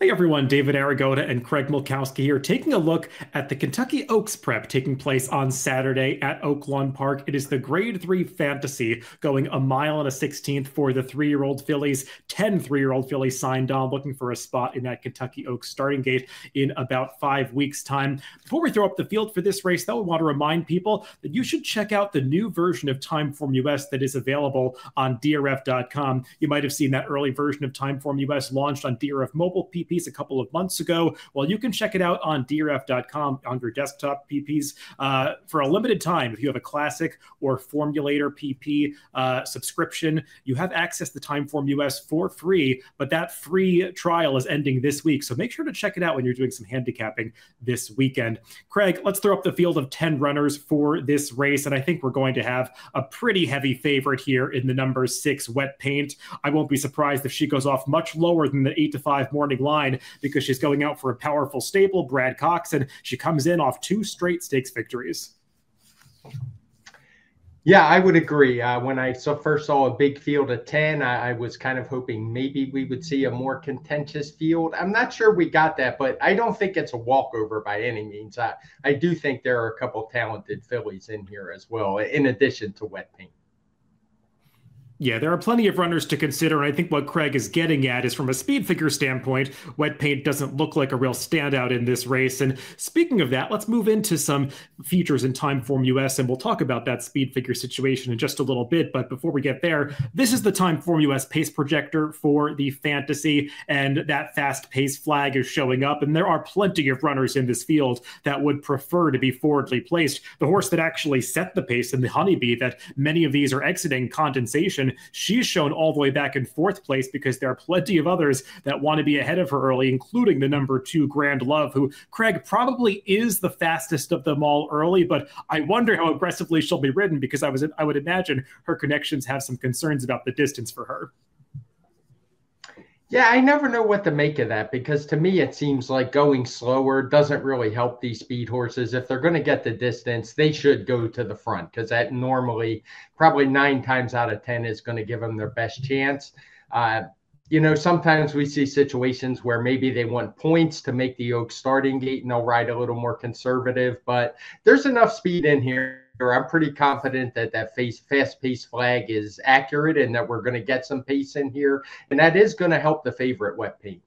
Hey everyone, David Aragona and Craig Milkowski here, taking a look at the Kentucky Oaks prep taking place on Saturday at Oaklawn Park. It is the grade three fantasy going a mile and a 16th for the three year old fillies. 10 three year old fillies signed on, looking for a spot in that Kentucky Oaks starting gate in about five weeks' time. Before we throw up the field for this race, though, we want to remind people that you should check out the new version of Timeform US that is available on DRF.com. You might have seen that early version of Timeform US launched on DRF Mobile PPs a couple of months ago. Well, you can check it out on DRF.com on your desktop PPs uh, for a limited time. If you have a classic or formulator PP uh, subscription, you have access to Timeform US for free, but that free trial is ending this week. So make sure to check it out when you're doing some handicapping this weekend. Craig, let's throw up the field of 10 runners for this race. And I think we're going to have a pretty heavy favorite here in the number six wet paint. I won't be surprised if she goes off much lower than the eight to five morning line line because she's going out for a powerful staple, Brad Cox, and she comes in off two straight stakes victories. Yeah, I would agree. Uh, when I first saw a big field of 10, I, I, was kind of hoping maybe we would see a more contentious field. I'm not sure we got that, but I don't think it's a walkover by any means. I, I do think there are a couple talented fillies in here as well, in addition to Wet Paint. Yeah, there are plenty of runners to consider, and I think what Craig is getting at is from a speed figure standpoint, Wet Paint doesn't look like a real standout in this race. And speaking of that, let's move into some features in Timeform US, and we'll talk about that speed figure situation in just a little bit. But before we get there, this is the Timeform US pace projector for the fantasy, and that fast pace flag is showing up. And there are plenty of runners in this field that would prefer to be forwardly placed. The horse that actually set the pace in the Honeybee, that many of these are exiting condensation she's shown all the way back in fourth place because there are plenty of others that want to be ahead of her early, including the number two Grand Love, who Craig probably is the fastest of them all early. But I wonder how aggressively she'll be ridden because I was I would imagine her connections have some concerns about the distance for her. Yeah, I never know what to make of that because to me it seems like going slower doesn't really help these speed horses. If they're going to get the distance, they should go to the front because that normally, probably nine times out of 10, is going to give them their best chance. Uh, you know, sometimes we see situations where maybe they want points to make the Oak starting gate and they'll ride a little more conservative, but there's enough speed in here I'm pretty confident that that face fast pace flag is accurate and that we're going to get some pace in here, and that is going to help the favorite wet paint.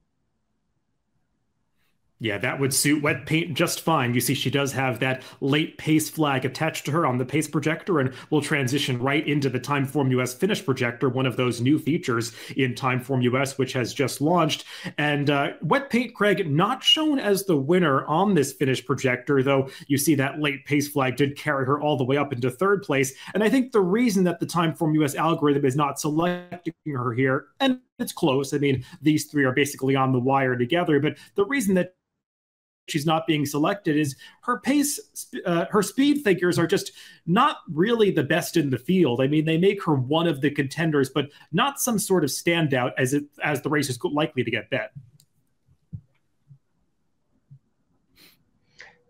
Yeah, that would suit wet paint just fine. You see, she does have that late pace flag attached to her on the pace projector, and we'll transition right into the Timeform US finish projector, one of those new features in Timeform US, which has just launched. And uh, wet paint, Craig, not shown as the winner on this finish projector, though you see that late pace flag did carry her all the way up into third place. And I think the reason that the Timeform US algorithm is not selecting her here, and it's close. I mean, these three are basically on the wire together, but the reason that she's not being selected is her pace uh, her speed figures are just not really the best in the field. I mean they make her one of the contenders but not some sort of standout as it as the race is likely to get bet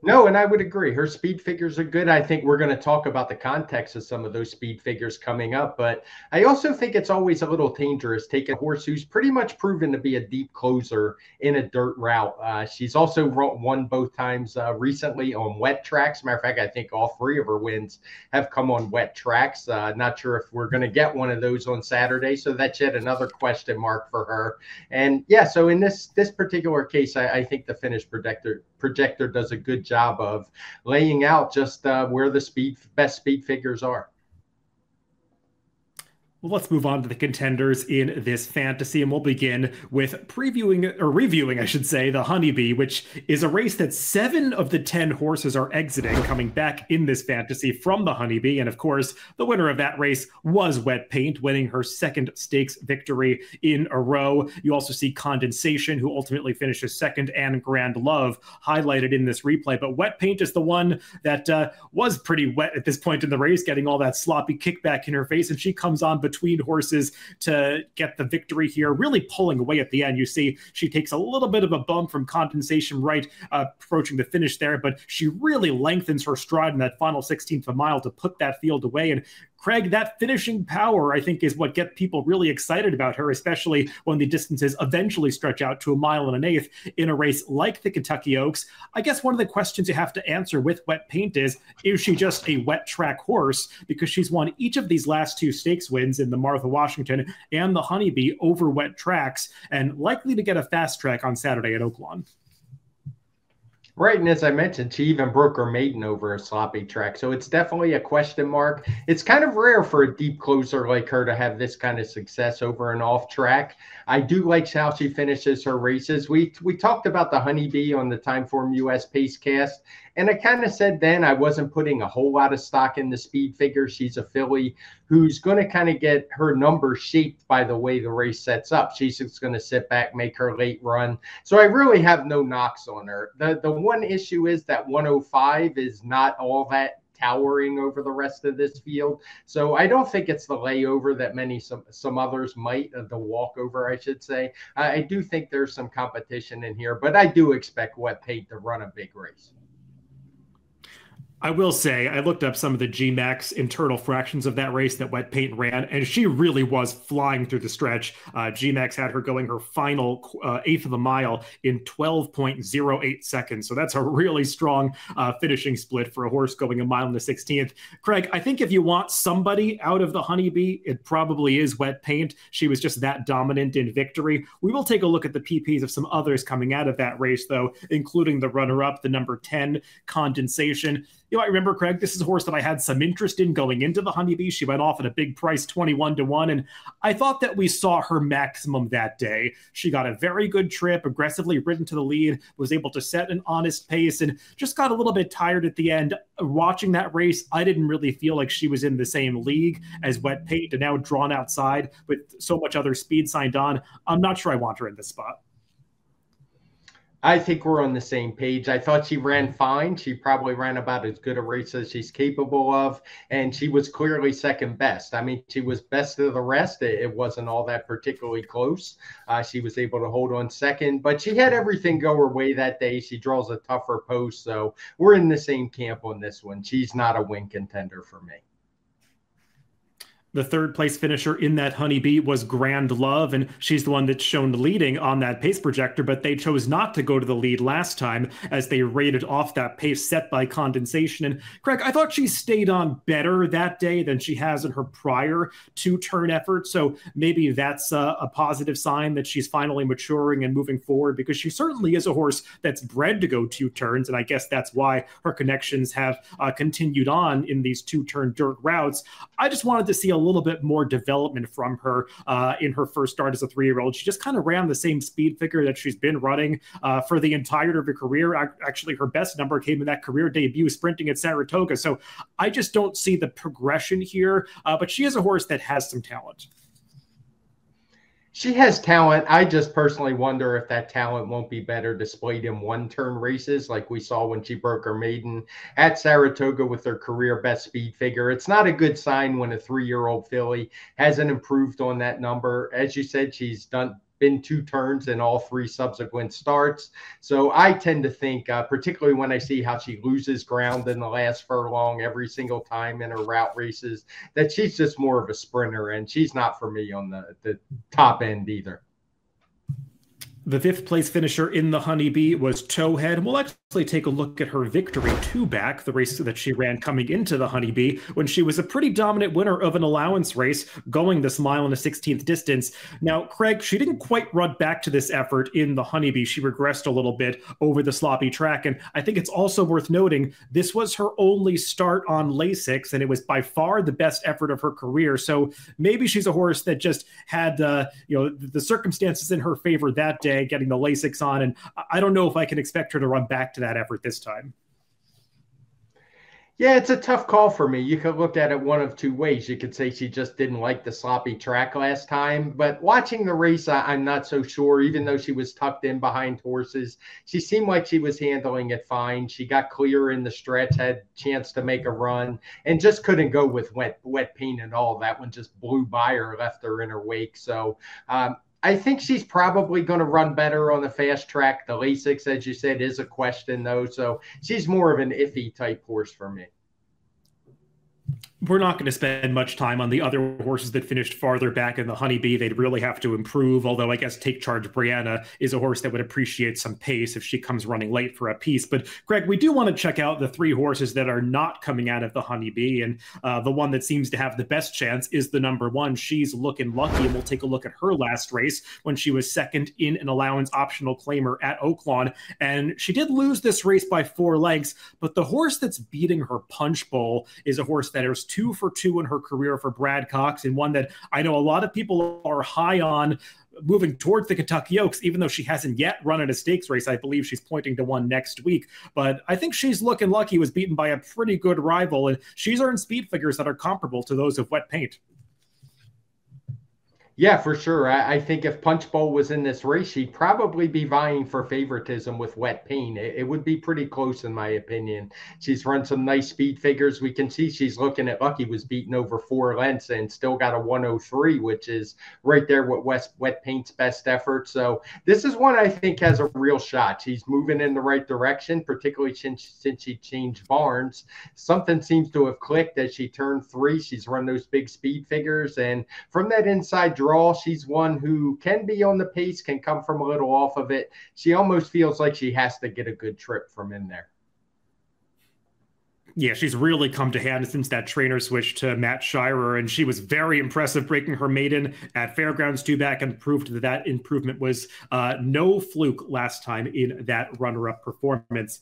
No, and I would agree. Her speed figures are good. I think we're going to talk about the context of some of those speed figures coming up. But I also think it's always a little dangerous taking a horse who's pretty much proven to be a deep closer in a dirt route. Uh, she's also won both times uh, recently on wet tracks. Matter of fact, I think all three of her wins have come on wet tracks. Uh, not sure if we're going to get one of those on Saturday. So that's yet another question mark for her. And yeah, so in this this particular case, I, I think the finish projector projector does a good job of laying out just uh, where the speed best speed figures are. Well, let's move on to the contenders in this fantasy, and we'll begin with previewing or reviewing, I should say, the Honeybee, which is a race that seven of the 10 horses are exiting, coming back in this fantasy from the Honeybee. And of course, the winner of that race was Wet Paint, winning her second stakes victory in a row. You also see Condensation, who ultimately finishes second, and Grand Love highlighted in this replay. But Wet Paint is the one that uh, was pretty wet at this point in the race, getting all that sloppy kickback in her face, and she comes on between horses to get the victory here, really pulling away at the end. You see, she takes a little bit of a bump from condensation right uh, approaching the finish there, but she really lengthens her stride in that final 16th of a mile to put that field away. And Craig, that finishing power, I think, is what gets people really excited about her, especially when the distances eventually stretch out to a mile and an eighth in a race like the Kentucky Oaks. I guess one of the questions you have to answer with wet paint is is she just a wet track horse? Because she's won each of these last two stakes wins in the Martha Washington and the Honeybee over wet tracks and likely to get a fast track on Saturday at Oaklawn. Right, and as I mentioned, she even broke her maiden over a sloppy track. So it's definitely a question mark. It's kind of rare for a deep closer like her to have this kind of success over an off track. I do like how she finishes her races. We we talked about the honeybee on the Timeform US Pace Cast, and I kind of said then I wasn't putting a whole lot of stock in the speed figure. She's a filly who's going to kind of get her number shaped by the way the race sets up. She's just going to sit back, make her late run. So I really have no knocks on her. The the one issue is that 105 is not all that towering over the rest of this field. So I don't think it's the layover that many some some others might, uh, the walkover, I should say. I do think there's some competition in here, but I do expect Wet Paint to run a big race. I will say, I looked up some of the GMAX internal fractions of that race that Wet Paint ran, and she really was flying through the stretch. Uh, GMAX had her going her final uh, eighth of a mile in 12.08 seconds. So that's a really strong uh, finishing split for a horse going a mile in the 16th. Craig, I think if you want somebody out of the Honeybee, it probably is Wet Paint. She was just that dominant in victory. We will take a look at the PPs of some others coming out of that race, though, including the runner up, the number 10, Condensation you might remember, Craig, this is a horse that I had some interest in going into the Honeybee. She went off at a big price, 21 to 1. And I thought that we saw her maximum that day. She got a very good trip, aggressively ridden to the lead, was able to set an honest pace, and just got a little bit tired at the end. Watching that race, I didn't really feel like she was in the same league as Wet Paint and now drawn outside with so much other speed signed on. I'm not sure I want her in this spot. I think we're on the same page. I thought she ran fine. She probably ran about as good a race as she's capable of, and she was clearly second best. I mean, she was best of the rest. It, it wasn't all that particularly close. Uh, she was able to hold on second, but she had everything go her way that day. She draws a tougher post, so we're in the same camp on this one. She's not a win contender for me. The third place finisher in that honeybee was Grand Love, and she's the one that's shown leading on that pace projector, but they chose not to go to the lead last time as they rated off that pace set by condensation. And Craig, I thought she stayed on better that day than she has in her prior two turn effort. So maybe that's a, a positive sign that she's finally maturing and moving forward because she certainly is a horse that's bred to go two turns. And I guess that's why her connections have uh, continued on in these two turn dirt routes. I just wanted to see a little bit more development from her uh, in her first start as a three year old. She just kind of ran the same speed figure that she's been running uh, for the entirety of her career. Actually, her best number came in that career debut sprinting at Saratoga. So I just don't see the progression here, uh, but she is a horse that has some talent she has talent. I just personally wonder if that talent won't be better displayed in one turn races like we saw when she broke her maiden at Saratoga with her career best speed figure. It's not a good sign when a three year old filly hasn't improved on that number. As you said, she's done been two turns in all three subsequent starts. So I tend to think, uh, particularly when I see how she loses ground in the last furlong every single time in her route races, that she's just more of a sprinter, and she's not for me on the, the top end either. The fifth place finisher in the Honeybee was Towhead. We'll actually take a look at her victory two back, the race that she ran coming into the Honeybee, when she was a pretty dominant winner of an allowance race, going this mile and a 16th distance. Now, Craig, she didn't quite run back to this effort in the Honeybee. She regressed a little bit over the sloppy track. And I think it's also worth noting this was her only start on Lasix, and it was by far the best effort of her career. So maybe she's a horse that just had, uh, you know, the circumstances in her favor that day day, getting the Lasix on. And I don't know if I can expect her to run back to that effort this time. Yeah, it's a tough call for me. You could look at it one of two ways. You could say she just didn't like the sloppy track last time, but watching the race, I, am not so sure. Even though she was tucked in behind horses, she seemed like she was handling it fine. She got clear in the stretch, had chance to make a run, and just couldn't go with wet wet paint at all. That one just blew by her, left her in her wake. So um, I think she's probably going to run better on the fast track. The Lasix, as you said, is a question though, so she's more of an iffy type horse for me. We're not going to spend much time on the other horses that finished farther back in the honeybee. They'd really have to improve. Although I guess Take Charge Briana is a horse that would appreciate some pace if she comes running late for a piece. But Greg, we do want to check out the three horses that are not coming out of the honeybee, and uh, the one that seems to have the best chance is the number one. She's looking lucky, and we'll take a look at her last race when she was second in an allowance optional claimer at Oaklawn, and she did lose this race by four lengths. But the horse that's beating her punch bowl is a horse that is two for two in her career for Brad Cox, and one that I know a lot of people are high on moving towards the Kentucky Oaks, even though she hasn't yet run in a stakes race. I believe she's pointing to one next week. But I think she's looking lucky, was beaten by a pretty good rival, and she's earned speed figures that are comparable to those of Wet Paint. Yeah, for sure. I, I, think if Punch Bowl was in this race, she'd probably be vying for favoritism with Wet Paint. It, it, would be pretty close, in my opinion. She's run some nice speed figures. We can see she's looking at Lucky was beaten over four lengths and still got a 103, which is right there with West Wet Paint's best effort. So this is one I think has a real shot. She's moving in the right direction, particularly since since she changed barns. Something seems to have clicked as she turned three. She's run those big speed figures, and from that inside draw. She's one who can be on the pace, can come from a little off of it. She almost feels like she has to get a good trip from in there. Yeah, she's really come to hand since that trainer switch to Matt Shirer, and she was very impressive breaking her maiden at Fairgrounds two back and proved that that improvement was uh, no fluke last time in that runner-up performance.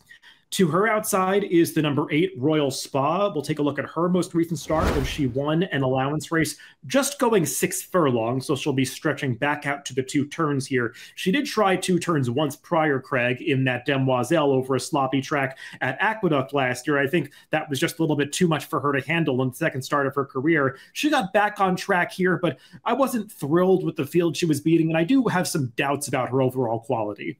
To her outside is the number eight Royal Spa. We'll take a look at her most recent start when she won an allowance race, just going six furlongs. So she'll be stretching back out to the two turns here. She did try two turns once prior, Craig, in that Demoiselle over a sloppy track at Aqueduct last year. I think that was just a little bit too much for her to handle in the second start of her career. She got back on track here, but I wasn't thrilled with the field she was beating, and I do have some doubts about her overall quality.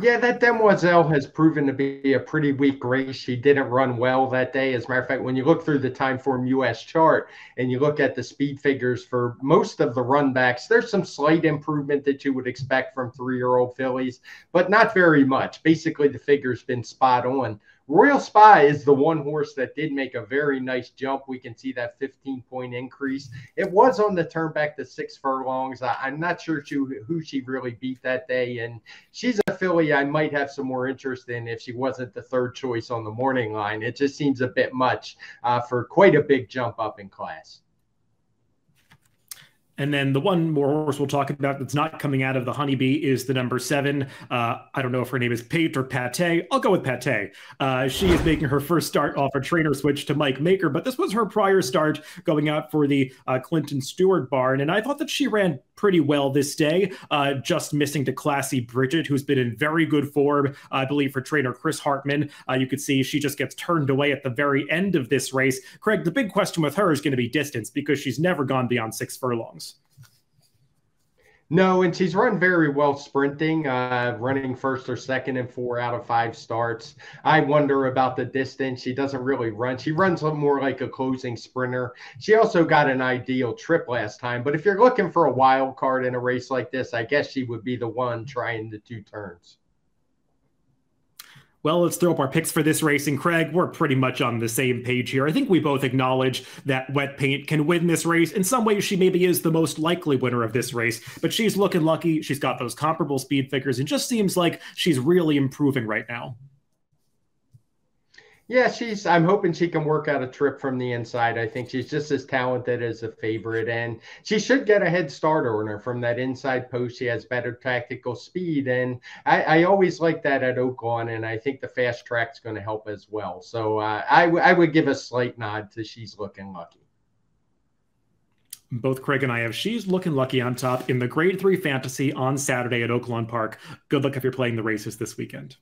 Yeah, that Demoiselle has proven to be a pretty weak race. She didn't run well that day. As a matter of fact, when you look through the Timeform US chart and you look at the speed figures for most of the runbacks, there's some slight improvement that you would expect from three year old fillies, but not very much. Basically, the figure's been spot on. Royal Spy is the one horse that did make a very nice jump. We can see that 15 point increase. It was on the turn back to six furlongs. I, am not sure who she really beat that day. And she's a filly I might have some more interest in if she wasn't the third choice on the morning line. It just seems a bit much uh, for quite a big jump up in class. And then the one more horse we'll talk about that's not coming out of the honeybee is the number seven. Uh, I don't know if her name is Pate or Pate. I'll go with Pate. Uh, she is making her first start off a trainer switch to Mike Maker, but this was her prior start going out for the uh, Clinton Stewart barn. And I thought that she ran pretty well this day, uh, just missing to Classy Bridget, who's been in very good form, I believe, for trainer Chris Hartman. Uh, you could see she just gets turned away at the very end of this race. Craig, the big question with her is going to be distance because she's never gone beyond six furlongs. No, and she's run very well sprinting, uh, running first or second in four out of five starts. I wonder about the distance. She doesn't really run. She runs more like a closing sprinter. She also got an ideal trip last time. But if you're looking for a wild card in a race like this, I guess she would be the one trying the two turns. Well, let's throw up our picks for this race. And Craig, we're pretty much on the same page here. I think we both acknowledge that Wet Paint can win this race. In some ways, she maybe is the most likely winner of this race, but she's looking lucky. She's got those comparable speed figures and just seems like she's really improving right now. Yeah, she's. I'm hoping she can work out a trip from the inside. I think she's just as talented as a favorite, and she should get a head start on her from that inside post. She has better tactical speed, and I, I always like that at Oaklawn, and I think the fast track's going to help as well. So uh, I, w- I would give a slight nod to she's looking lucky. Both Craig and I have she's looking lucky on top in the Grade Three Fantasy on Saturday at Oaklawn Park. Good luck if you're playing the races this weekend.